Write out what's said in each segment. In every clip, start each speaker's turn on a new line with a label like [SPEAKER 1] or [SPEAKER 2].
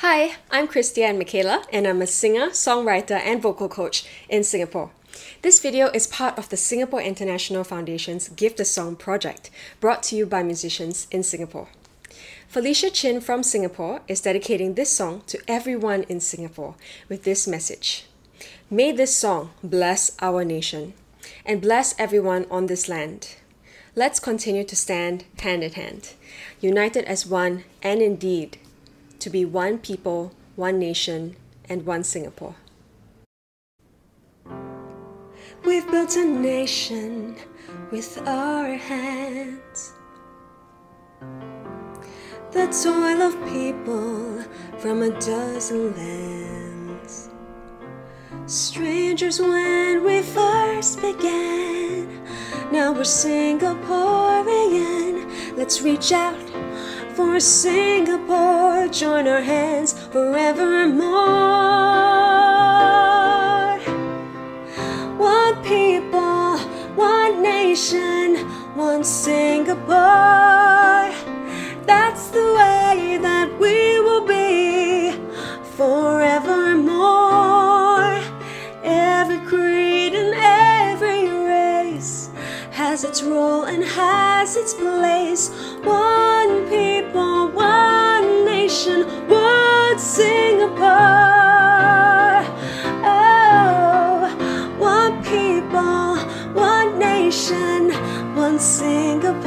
[SPEAKER 1] Hi, I'm Christiane Mikaela, and I'm a singer, songwriter, and vocal coach in Singapore. This video is part of the Singapore International Foundation's Gift a Song project, brought to you by musicians in Singapore. Felicia Chin from Singapore is dedicating this song to everyone in Singapore with this message May this song bless our nation and bless everyone on this land. Let's continue to stand hand in hand, united as one and indeed to be one people, one nation, and one Singapore. We've built a nation with our hands. The toil of people from a dozen lands. Strangers when we first began. Now we're Singaporean. Let's reach out for Singapore. Join our hands forevermore. One people, one nation, one Singapore. That's the way that we will be forevermore. Every creed and every race has its role and has its place. Oh, one people, one nation, one Singapore.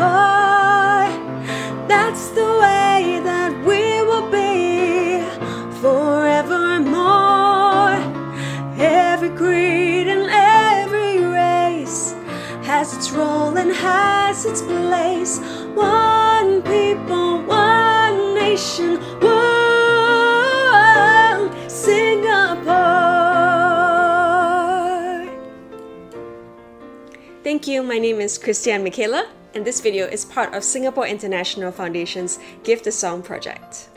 [SPEAKER 1] That's the way that we will be forevermore. Every creed and every race has its role and has its place. One people, one nation, Thank you. My name is Christiane Mikaela, and this video is part of Singapore International Foundation's Give the Song project.